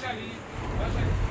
Baixa ali. Baixa ali.